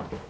Okay.